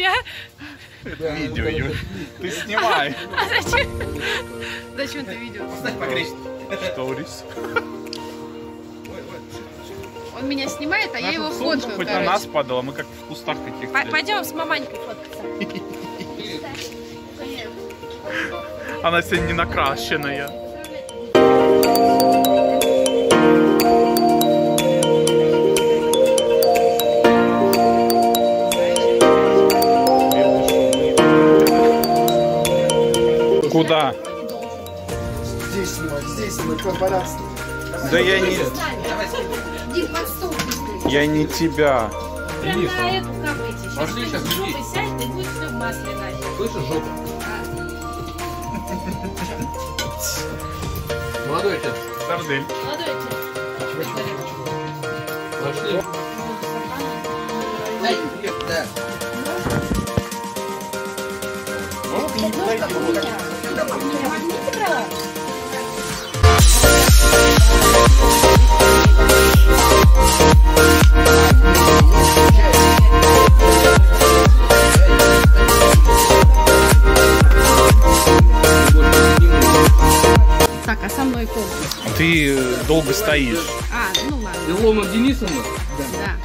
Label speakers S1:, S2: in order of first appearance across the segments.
S1: тебя.
S2: Это видео, Юль. Ты снимай.
S1: А зачем? Зачем ты видео?
S2: Сторис.
S1: Он меня снимает, а я его
S2: Солнце
S1: фоткаю,
S2: хоть на нас
S1: короче.
S2: падало, мы как в кустах каких-то.
S1: П- Пойдем с маманькой фоткаться.
S2: Она сегодня не накрашенная. Куда?
S3: Здесь снимать, здесь снимать, корпорация.
S2: Да я не,
S1: Иди под стол.
S2: я не тебя.
S1: Прям на эту капайте. Сейчас
S4: Пошли,
S1: ты
S4: щас,
S1: жопой
S4: иди.
S1: сядь, ты будешь все в масле начать.
S4: Слышишь, жопа? Молодой отец,
S2: Сардель.
S1: Молодой человек.
S4: пошли.
S1: Так, а со мной комплекс.
S2: Ты долго стоишь.
S1: А, ну ладно,
S4: Илона Денисовна?
S1: да.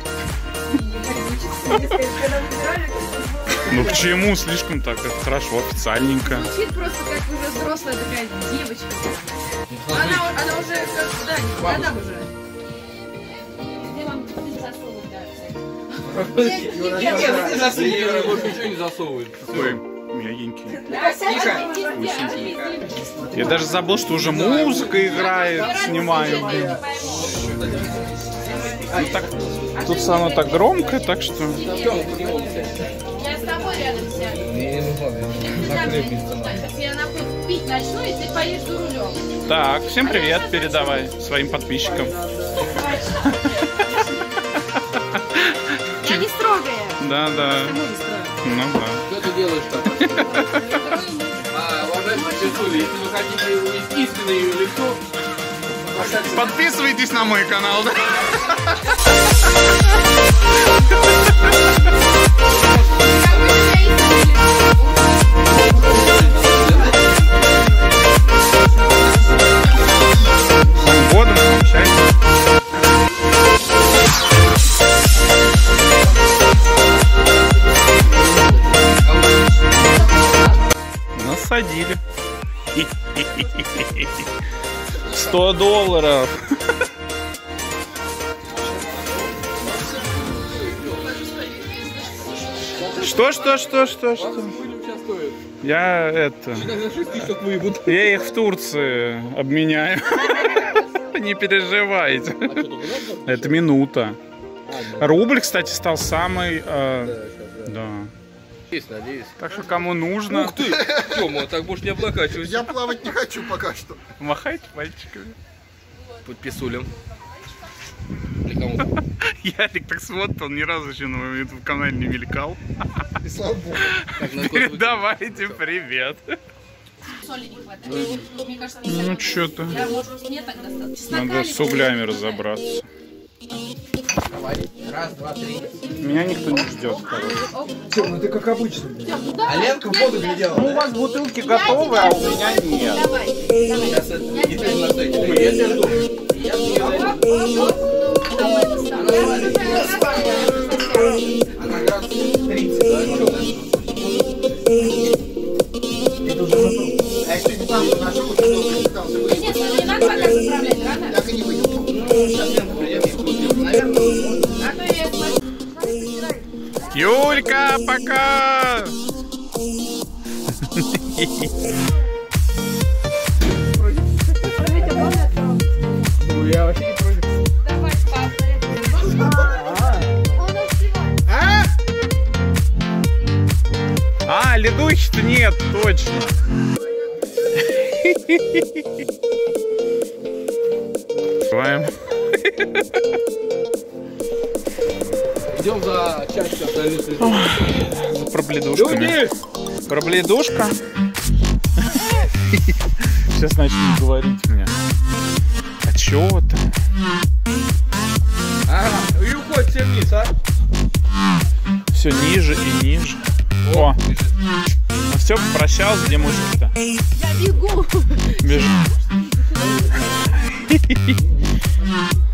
S2: Ну к чему? Слишком так это хорошо, официальненько.
S1: Звучит просто как уже взрослая такая девочка. Она, она уже, как, да, года уже.
S4: Я больше ничего не засовывает.
S2: Такой мягенький.
S1: Тихо.
S2: Я даже забыл, что уже музыка играет, снимаю. Ну, так, тут самое так громко, так что...
S4: ладно.
S1: Сейчас я напою, пить начну, и ты поешь за рулем.
S2: Так, всем привет, передавай своим подписчикам.
S1: Я не строгая.
S2: Да, да, ну да.
S4: Что ты делаешь там? А, уважаемые зрители, если вы хотите увидеть истинное ее лицо,
S2: Подписывайтесь на мой канал, да? 100 долларов. Что, что, что, что, что? Я это...
S4: За 6 тысяч как выебут.
S2: Я их в Турции обменяю. Не переживайте. Это минута. Рубль, кстати, стал самый... э, Да.
S4: Есть, надеюсь.
S2: Так что кому нужно,
S4: Ух ты! Тёма, так будешь не облокачивать.
S3: Я плавать не хочу пока что.
S2: махайте пальчиками.
S4: Под писулем. Для кому?
S2: Ярик так смотрит, он ни разу еще на моем YouTube канале не мелькал.
S3: И слава богу.
S2: Передавайте привет. Ну что-то. Надо
S1: или
S2: с углями разобраться.
S4: Раз, два, три.
S2: Меня никто не ждет, короче.
S3: Ну ты как обычно.
S4: А Ленка в воду глядела.
S2: Ну, у вас бутылки готовы, а у меня нет.
S1: Давай.
S4: Сейчас это. И ты на я жду. Я
S1: Давай,
S3: я
S2: вообще не против.
S1: Давай, папа. Он успевает.
S2: А? А, ледущий-то нет, точно. Открываем.
S4: Идем за частью остальных людей.
S2: За пробледушками.
S4: Люди!
S2: Пробледушка. Сейчас начнут говорить мне. А чё ты?
S4: Ага, и уходит все вниз, а?
S2: Все ниже и ниже. О, ну все, попрощался, где мужик-то?
S1: Я бегу.
S2: Бежит.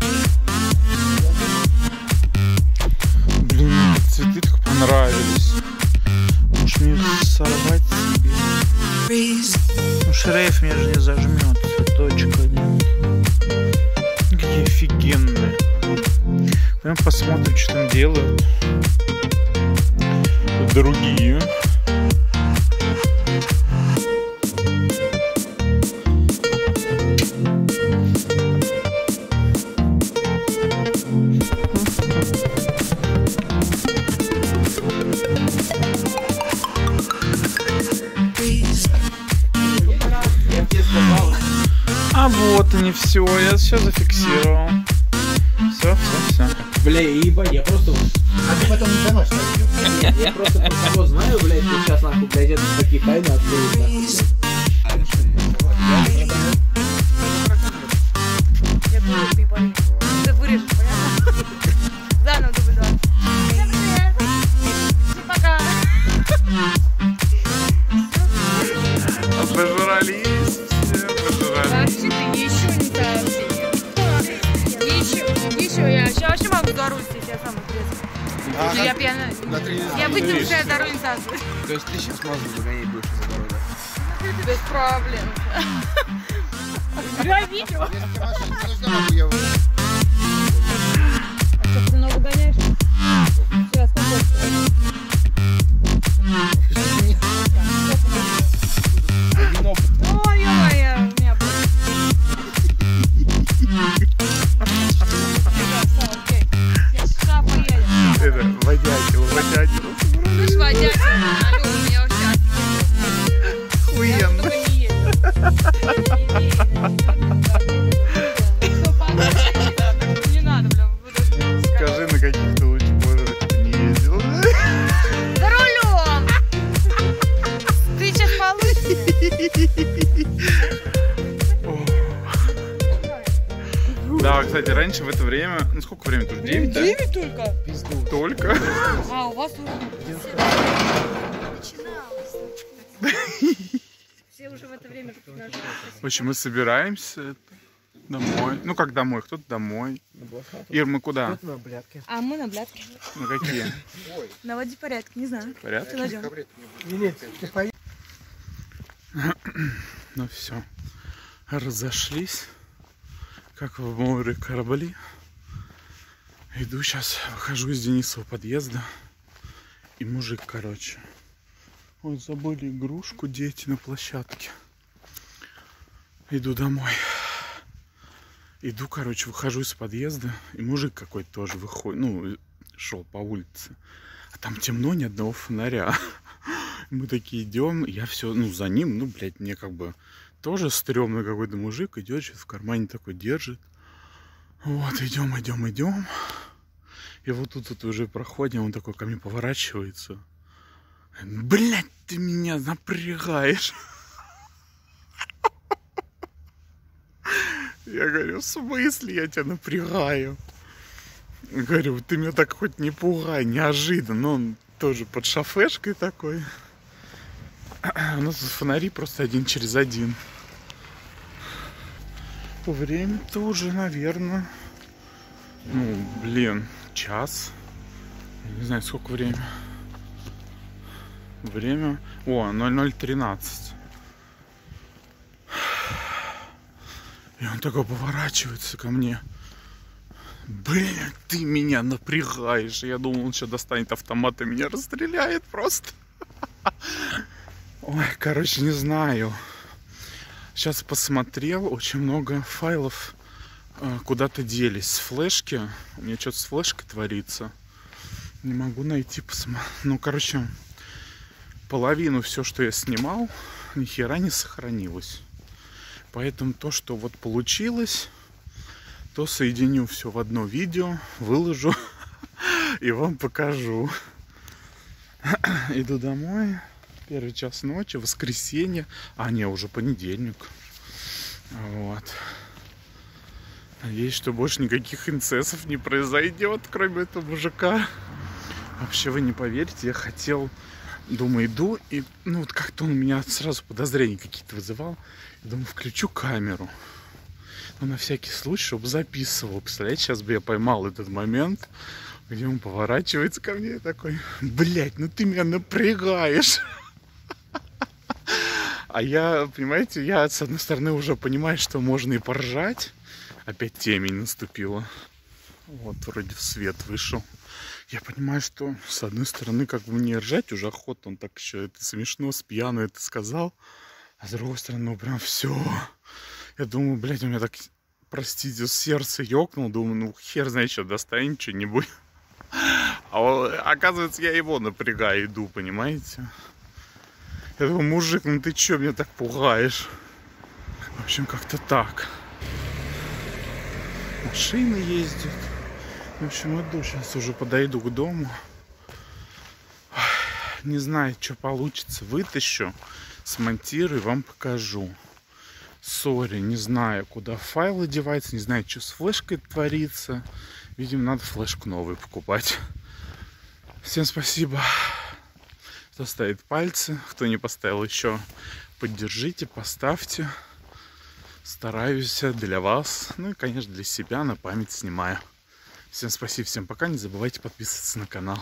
S2: Прям посмотрим, что там делают. Другие. А вот они все, я все зафиксировал. Все, все.
S5: Бля, ебать, я просто...
S3: А ты потом не.
S5: Нет, я просто про кого знаю, блядь, сейчас нахуй, блядь, это такие тайны откроются.
S1: Ну, Я пьяная.
S3: На три
S1: Я за руль сажу.
S5: То есть ты сейчас мазу загонять будешь из-за дороги?
S1: Без проблем. Я видео.
S3: Если машина не нужна, могу я выйду.
S1: А что, ты много гоняешь?
S2: Сколько времени тут? 9, да?
S1: только.
S2: Только.
S1: А, у вас уже Все уже в это время.
S2: В общем, мы собираемся домой. Ну, как домой? Кто-то домой. Ир, мы куда?
S5: На блядке.
S1: А мы на блядке.
S2: На какие?
S1: Наводи порядок, не знаю.
S2: Порядок? Ну все. Разошлись. Как в море корабли. Иду сейчас, выхожу из Денисова подъезда. И мужик, короче. Ой, забыли игрушку дети на площадке. Иду домой. Иду, короче, выхожу из подъезда. И мужик какой-то тоже выходит. Ну, шел по улице. А там темно, ни одного фонаря. Мы такие идем, я все, ну, за ним, ну, блядь, мне как бы тоже стрёмно какой-то мужик идет, что-то в кармане такой держит. Вот, идем, идем, идем. И вот тут вот уже проходим, он такой ко мне поворачивается. Блядь, ты меня напрягаешь. Я говорю, в смысле я тебя напрягаю? Говорю, ты меня так хоть не пугай, неожиданно. Он тоже под шофешкой такой. У нас фонари просто один через один. Время-то уже, наверное, ну, блин, час. Не знаю, сколько время. Время... О, 0013. И он такой поворачивается ко мне. Блин, ты меня напрягаешь. Я думал, он сейчас достанет автомат и меня расстреляет просто. Ой, короче, не знаю. Сейчас посмотрел, очень много файлов куда-то делись флешки. У меня что-то с флешкой творится. Не могу найти, посмотреть. Ну, короче, половину все, что я снимал, ни хера не сохранилось. Поэтому то, что вот получилось, то соединю все в одно видео, выложу и вам покажу. Иду домой. Первый час ночи, воскресенье. А, не, уже понедельник. Вот. Надеюсь, что больше никаких инцессов не произойдет, кроме этого мужика. Вообще, вы не поверите, я хотел Думаю, иду, и ну вот как-то он у меня сразу подозрения какие-то вызывал. И думаю, включу камеру. Ну, на всякий случай, чтобы записывал. Представляете, сейчас бы я поймал этот момент, где он поворачивается ко мне и такой, блядь, ну ты меня напрягаешь. А я, понимаете, я с одной стороны уже понимаю, что можно и поржать. Опять темень наступила. Вот, вроде в свет вышел. Я понимаю, что с одной стороны, как бы мне ржать уже охота, он так еще это смешно, с пьяну это сказал. А с другой стороны, ну прям все. Я думаю, блядь, у меня так, простите, сердце ёкнул. Думаю, ну хер знает, что достанет что-нибудь. А оказывается, я его напрягаю, иду, понимаете? Я думаю, мужик, ну ты чё меня так пугаешь? В общем, как-то так. Машины ездят. В общем, иду, сейчас уже подойду к дому. Не знаю, что получится. Вытащу, смонтирую, вам покажу. Сори, не знаю, куда файлы деваются, не знаю, что с флешкой творится. Видимо, надо флешку новую покупать. Всем спасибо, кто ставит пальцы. Кто не поставил еще, поддержите, поставьте. Стараюсь для вас. Ну и, конечно, для себя на память снимаю. Всем спасибо, всем пока. Не забывайте подписываться на канал.